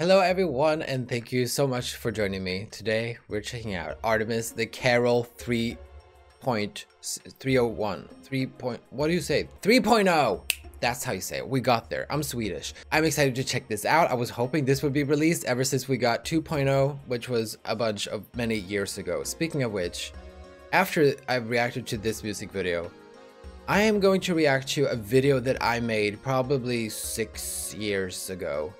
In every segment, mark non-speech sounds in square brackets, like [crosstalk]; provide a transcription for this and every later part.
Hello everyone and thank you so much for joining me. Today we're checking out Artemis the Carol 3.301. 3. Point, what do you say? 3.0! That's how you say it. We got there. I'm Swedish. I'm excited to check this out. I was hoping this would be released ever since we got 2.0, which was a bunch of many years ago. Speaking of which, after I've reacted to this music video, I am going to react to a video that I made probably six years ago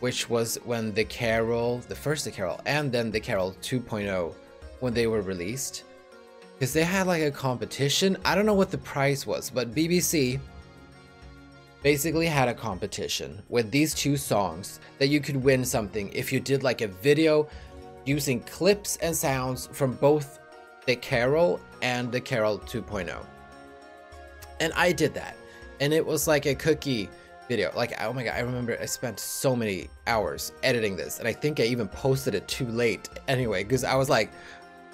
which was when the Carol, the first the Carol, and then the Carol 2.0, when they were released. Because they had like a competition. I don't know what the prize was, but BBC basically had a competition with these two songs that you could win something if you did like a video using clips and sounds from both the Carol and the Carol 2.0. And I did that. And it was like a cookie video. Like, oh my god, I remember I spent so many hours editing this, and I think I even posted it too late anyway, because I was like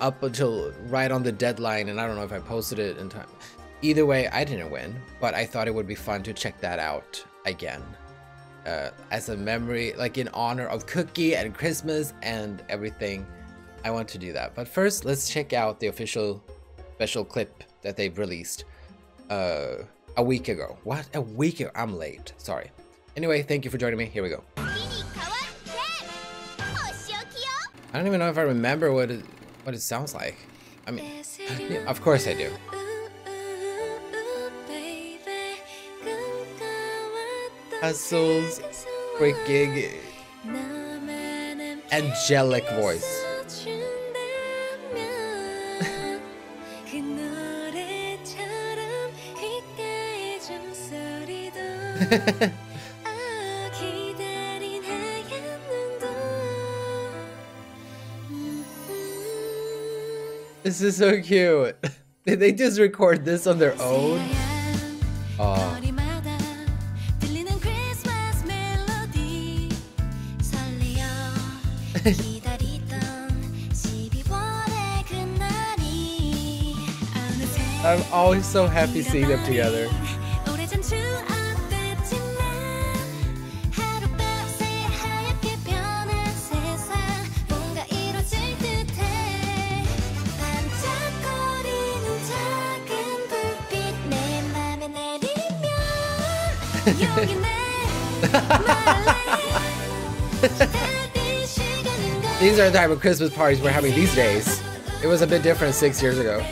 up until right on the deadline, and I don't know if I posted it in time. Either way, I didn't win, but I thought it would be fun to check that out again. Uh, as a memory, like in honor of Cookie and Christmas and everything, I want to do that. But first, let's check out the official special clip that they've released. Uh, a week ago. What? A week ago? I'm late. Sorry. Anyway, thank you for joining me. Here we go. I don't even know if I remember what it, what it sounds like. I mean, yeah, [laughs] of course I do. Haseul's freaking angelic voice. [laughs] this is so cute. [laughs] Did they just record this on their own? Oh. [laughs] I'm always so happy seeing them together. [laughs] these are the type of Christmas parties we're having these days. It was a bit different six years ago.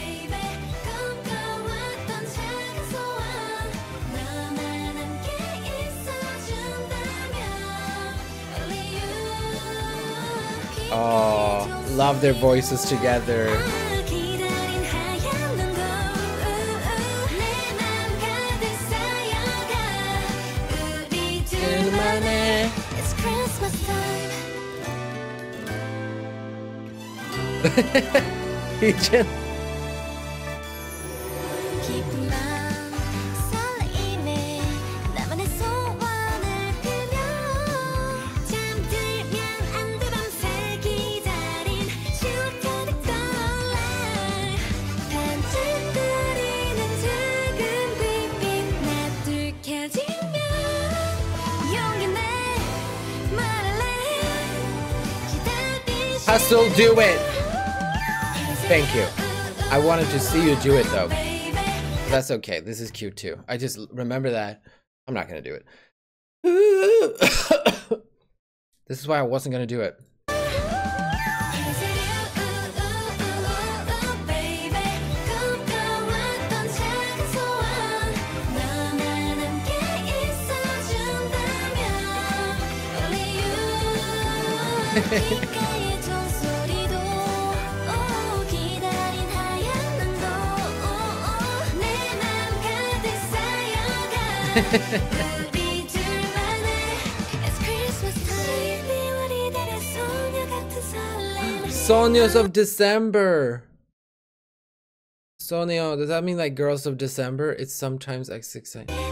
Oh, love their voices together. [laughs] he just... Haseul, do it! Thank you. I wanted to see you do it though. That's okay. This is cute too. I just remember that. I'm not gonna do it. [coughs] this is why I wasn't gonna do it. [laughs] [laughs] [laughs] Sonios of December. Sonio, does that mean like girls of December? It's sometimes X6.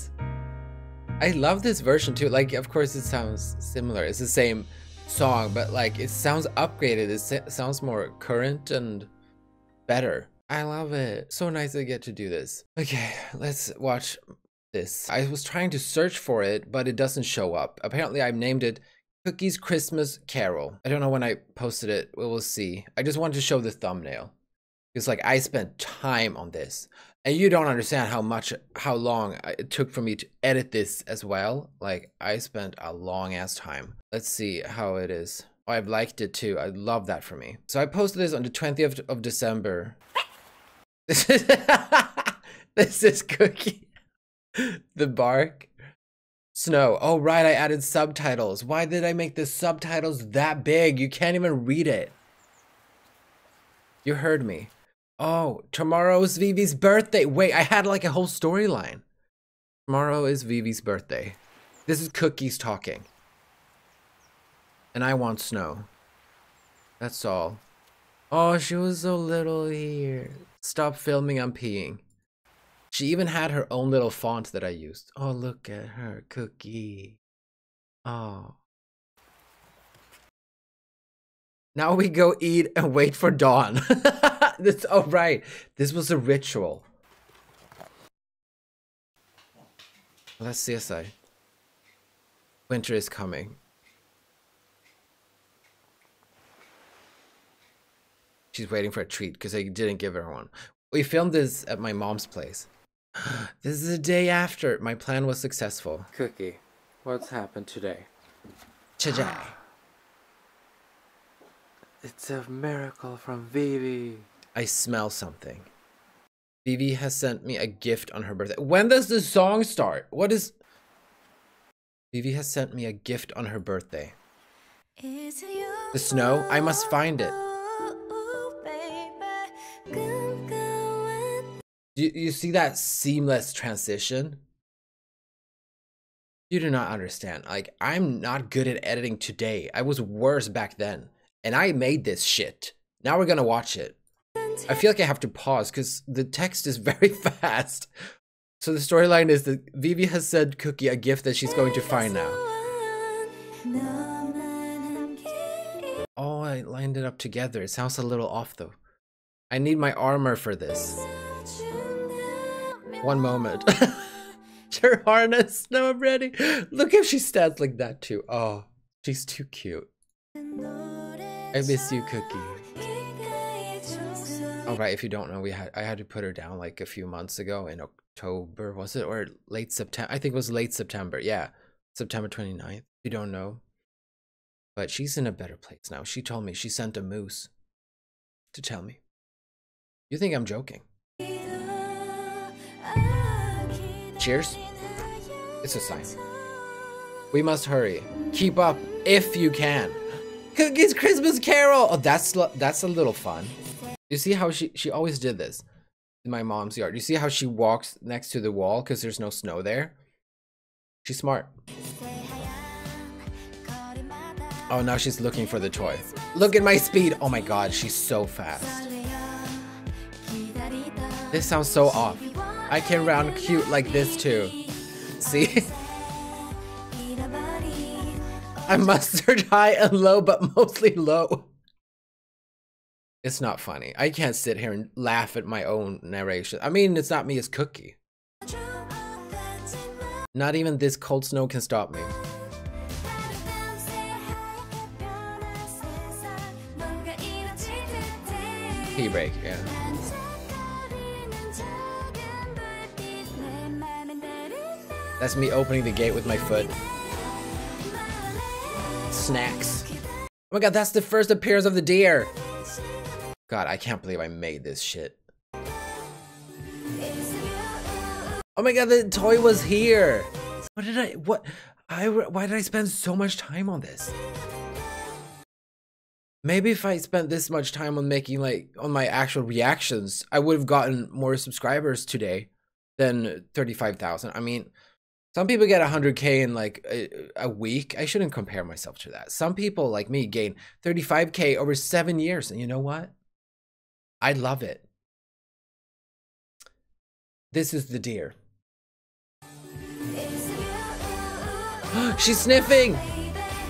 I love this version too. Like, of course, it sounds similar. It's the same song, but like, it sounds upgraded. It sounds more current and better. I love it. So nice to get to do this. Okay, let's watch this. I was trying to search for it, but it doesn't show up. Apparently, I've named it Cookie's Christmas Carol. I don't know when I posted it. We will see. I just wanted to show the thumbnail. It's like I spent time on this. And you don't understand how much, how long uh, it took for me to edit this as well. Like, I spent a long ass time. Let's see how it is. Oh, I've liked it too. I love that for me. So I posted this on the 20th of December. This [laughs] is, this is Cookie. the bark. Snow. Oh, right. I added subtitles. Why did I make the subtitles that big? You can't even read it. You heard me. Oh, tomorrow's Vivi's birthday. Wait, I had like a whole storyline. Tomorrow is Vivi's birthday. This is Cookies talking. And I want snow. That's all. Oh, she was so little here. Stop filming, I'm peeing. She even had her own little font that I used. Oh, look at her, Cookie. Oh. Now we go eat and wait for dawn. [laughs] [laughs] this, oh, right. This was a ritual. Let's see CSI. Winter is coming. She's waiting for a treat because I didn't give her one. We filmed this at my mom's place. [gasps] this is the day after. My plan was successful. Cookie, what's happened today? Today. [gasps] it's a miracle from Vivi. I smell something. Vivi has sent me a gift on her birthday. When does the song start? What is... Vivi has sent me a gift on her birthday. The snow? I must find it. You, you see that seamless transition? You do not understand. Like, I'm not good at editing today. I was worse back then. And I made this shit. Now we're gonna watch it. I feel like I have to pause because the text is [laughs] very fast. So the storyline is that Vivi has sent Cookie a gift that she's going to find now. Oh, I lined it up together. It sounds a little off though. I need my armor for this. One moment. [laughs] Your harness. Now I'm ready. Look if she stands like that too. Oh, she's too cute. I miss you, Cookie. All right, if you don't know, we had I had to put her down like a few months ago in October, was it? Or late September? I think it was late September. Yeah, September 29th. You don't know. But she's in a better place now. She told me she sent a moose to tell me. You think I'm joking? Cheers. It's a sign. We must hurry. Keep up if you can. Cookies Christmas Carol. Oh, that's that's a little fun. You see how she she always did this in my mom's yard. You see how she walks next to the wall because there's no snow there. She's smart. Oh, now she's looking for the toy. Look at my speed. Oh my god, she's so fast. This sounds so off. I can round cute like this too. See? [laughs] I'm mustard high and low, but mostly low. It's not funny. I can't sit here and laugh at my own narration. I mean, it's not me, it's Cookie. Not even this cold snow can stop me. Tea break, yeah. That's me opening the gate with my foot. Snacks. Oh my god, that's the first appearance of the deer. God, I can't believe I made this shit. Oh my god, the toy was here. What did I, what, I, why did I spend so much time on this? Maybe if I spent this much time on making like, on my actual reactions, I would have gotten more subscribers today than 35,000. I mean, some people get 100k in like a, a, week. I shouldn't compare myself to that. Some people like me gain 35k over 7 years and you know what? I love it. This is the deer. [gasps] She's sniffing!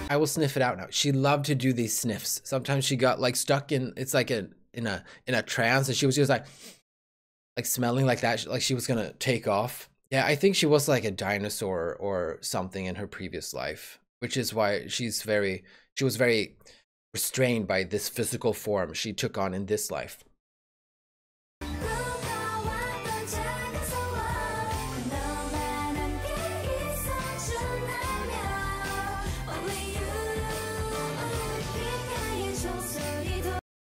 I will sniff it out now. She loved to do these sniffs. Sometimes she got like stuck in it's like a in a in a trance and she was just like like smelling like that like she was gonna take off. Yeah, I think she was like a dinosaur or something in her previous life, which is why she's very she was very restrained by this physical form she took on in this life.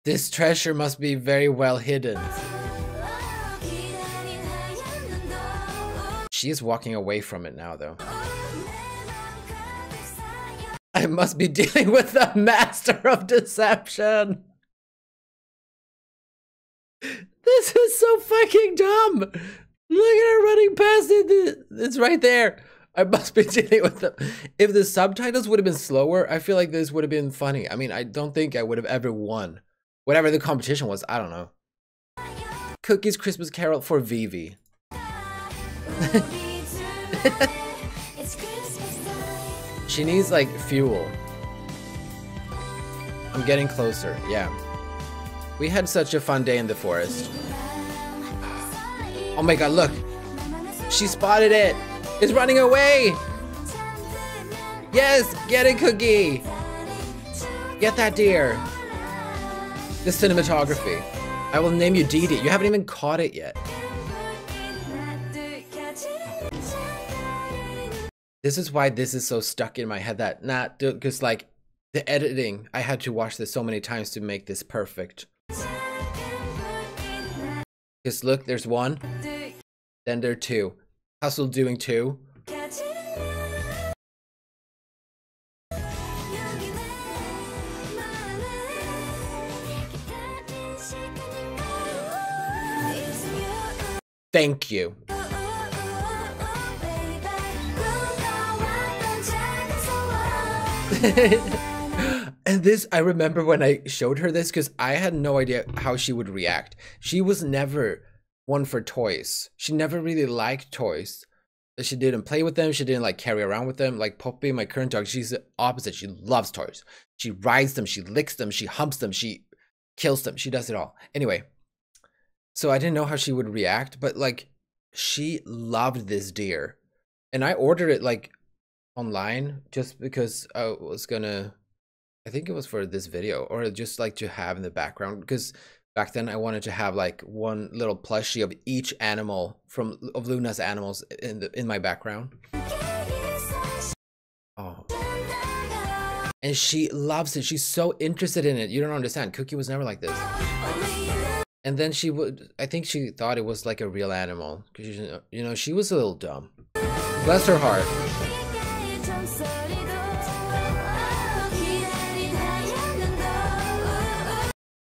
This treasure must be very well hidden. She is walking away from it now, though. I must be [laughs] dealing with the master of deception. This is so fucking dumb. Look at her running past it. It's right there. I must be [laughs] dealing with them. If the subtitles would have been slower, I feel like this would have been funny. I mean, I don't think I would have ever won. Whatever the competition was, I don't know. Cookies Christmas Carol for Vivi. [laughs] she needs like fuel. I'm getting closer, yeah. We had such a fun day in the forest. Oh my god, look! She spotted it! It's running away! Yes! Get it, Cookie! Get that deer! The cinematography. I will name you Dee Dee. You haven't even caught it yet. This is why this is so stuck in my head that not because like the editing, I had to watch this so many times to make this perfect. Because look, there's one, then there are two. Haseul doing two. Thank you. [laughs] and this, I remember when I showed her this because I had no idea how she would react. She was never one for toys. She never really liked toys. She didn't play with them. She didn't like carry around with them. Like Poppy, my current dog, she's the opposite. She loves toys. She rides them. She licks them. She humps them. She kills them. She does it all. Anyway, so I didn't know how she would react, but like she loved this deer. And I ordered it like online just because I was gonna I think it was for this video or just like to have in the background because back then I wanted to have like one little plushie of each animal from of LOONA's animals in the in my background. Oh. And she loves it. She's so interested in it. You don't understand. Cookie was never like this. And then she would, I think she thought it was like a real animal. Because, you know, she was a little dumb. Bless her heart.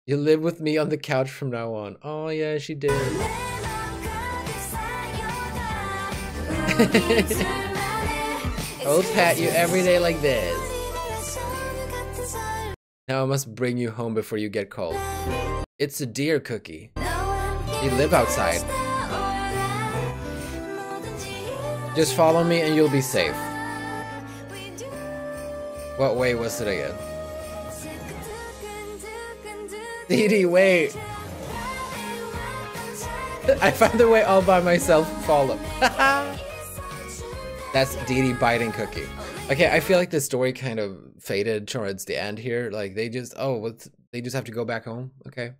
You live with me on the couch from now on. Oh, yeah, she did. [laughs] I'll pat you every day like this. Now I must bring you home before you get cold. It's a deer cookie. You live outside. Just follow me and you'll be safe. What way was it again? [laughs] Dee Dee, wait. [laughs] I found the way all by myself. Follow. [laughs] That's Dee biting Cookie. Okay, I feel like the story kind of faded towards the end here. Like they just, oh, they just have to go back home. Okay.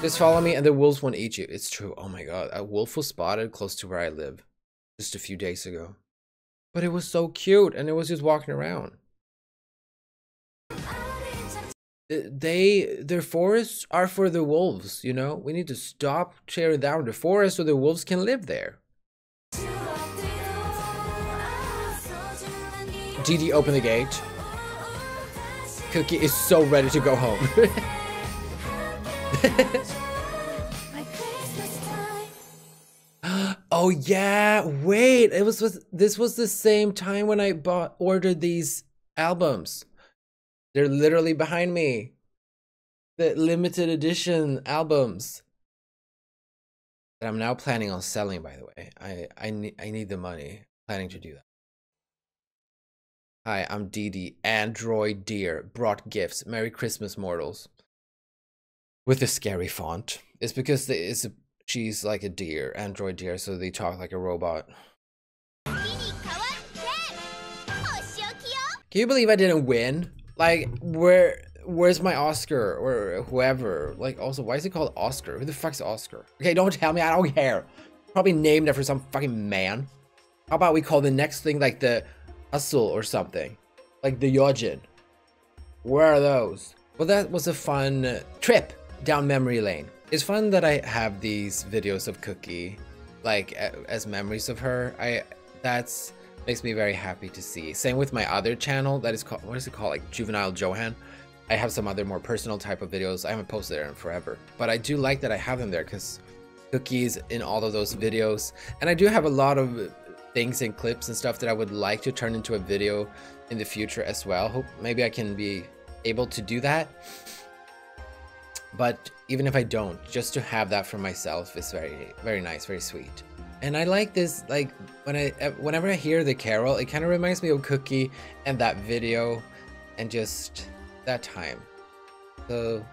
Just follow me and the wolves won't eat you. It's true. Oh my god. A wolf was spotted close to where I live just a few days ago. But it was so cute and it was just walking around. They, their forests are for the wolves, you know? We need to stop tearing down the forest so the wolves can live there. Dee, open the gate. Cookie is so ready to go home. [laughs] [laughs] oh yeah, wait. It was, was this was the same time when I bought ordered these albums. They're literally behind me. the limited edition albums that I'm now planning on selling. By the way, I I need I need the money. Planning to do that. Hi, I'm Dee. Android Deer brought gifts. Merry Christmas, mortals. With a scary font. It's because the, it's a, she's like a deer, Android Deer, so they talk like a robot. Can you believe I didn't win? Like, where where's my Oscar or whoever? Like, also, why is it called Oscar? Who the fuck's Oscar? Okay, don't tell me. I don't care. Probably named after some fucking man. How about we call the next thing like the Haseul or something? Like the Yeojin. Where are those? Well, that was a fun trip down memory lane. It's fun that I have these videos of Cookie, like as memories of her. I that's makes me very happy to see. Same with my other channel that is called what is it called like Juvenile Johan. I have some other more personal type of videos. I haven't posted there in forever, but I do like that I have them there because cookies in all of those videos. And I do have a lot of things and clips and stuff that I would like to turn into a video in the future as well. Hope maybe I can be able to do that. But even if I don't, just to have that for myself is very, very nice, very sweet. And I like this, like, when I, eh, whenever I hear the carol, it kind of reminds me of Cookie and that video and just that time. So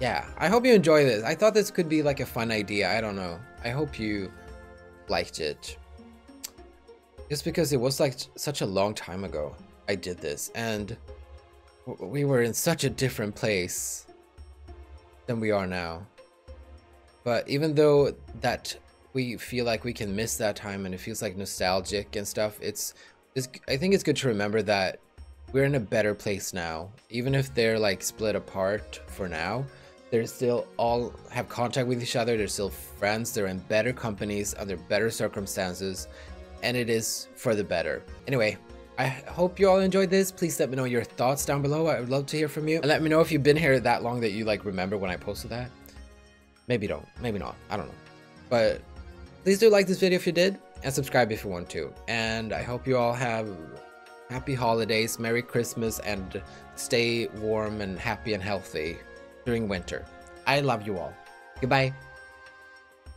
yeah, I hope you enjoy this. I thought this could be like a fun idea. I don't know. I hope you liked it. Just because it was like such a long time ago I did this and we were in such a different place than we are now. But even though that we feel like we can miss that time and it feels like nostalgic and stuff, it's, it's I think it's good to remember that we're in a better place now. Even if they're like split apart for now, they're still all have contact with each other. They're still friends. They're in better companies under better circumstances, and it is for the better. Anyway, I hope you all enjoyed this. Please let me know your thoughts down below. I would love to hear from you. And let me know if you've been here that long that you like remember when I posted that. Maybe don't. Maybe not. I don't know. But please do like this video if you did, and subscribe if you want to. And I hope you all have happy holidays, Merry Christmas, and stay warm and happy and healthy during winter. I love you all. Goodbye.